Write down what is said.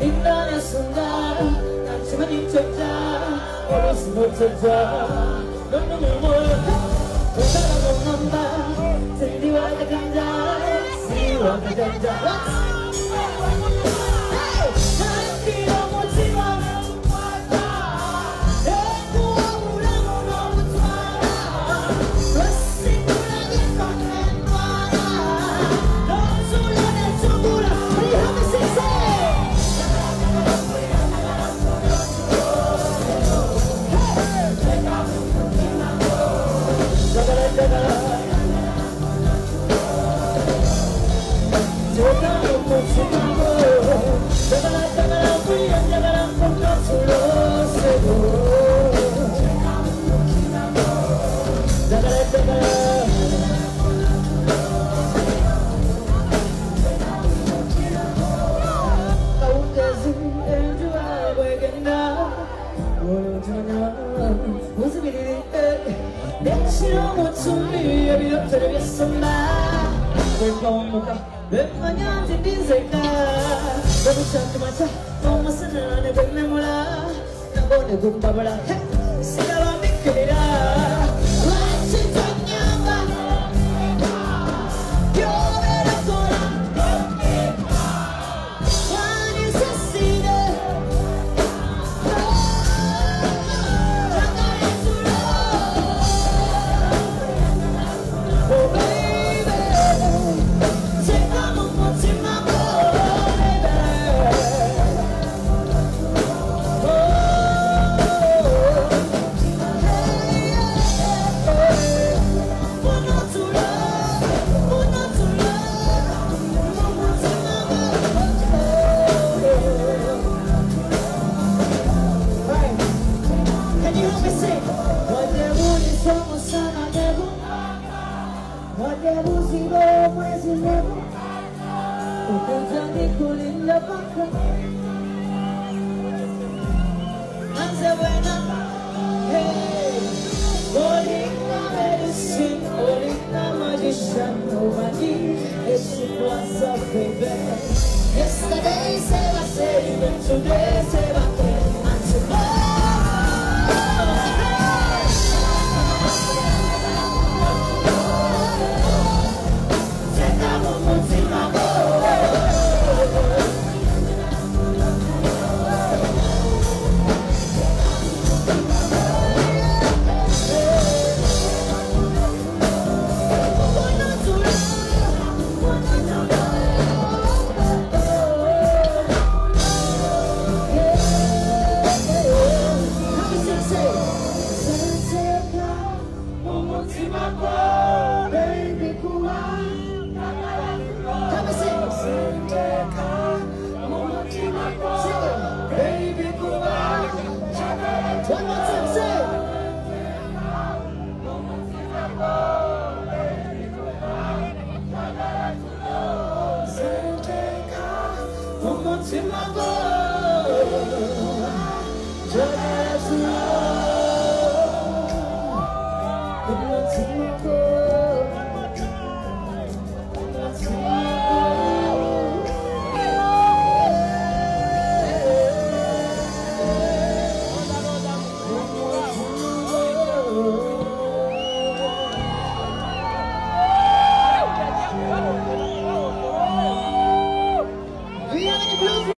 International, not too many to die, or else no to die. No, no, no. 모습이 siamo soli gonna go to the pommuka ve manyanti bizeka Babu chakmacha, mamma sanane ve memula Nabone! Sanadego Nadego Siro Presidego Ukunzani Kulinda Baka Anzewena é Hey. Olinda Medicine Olinda Magician Nobody is she was a baby Yesterday said I said even today umutima ngo jazira umutima